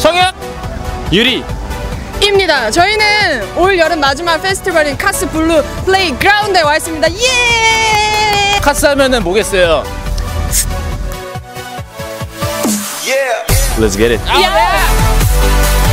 성현 유리 입니다. 저희는 올 여름 마지막 페스티벌인 카스 블루 플레이그라운드에 와 있습니다. 예! 카스 하면은 뭐겠어요? Let's get it. Yeah.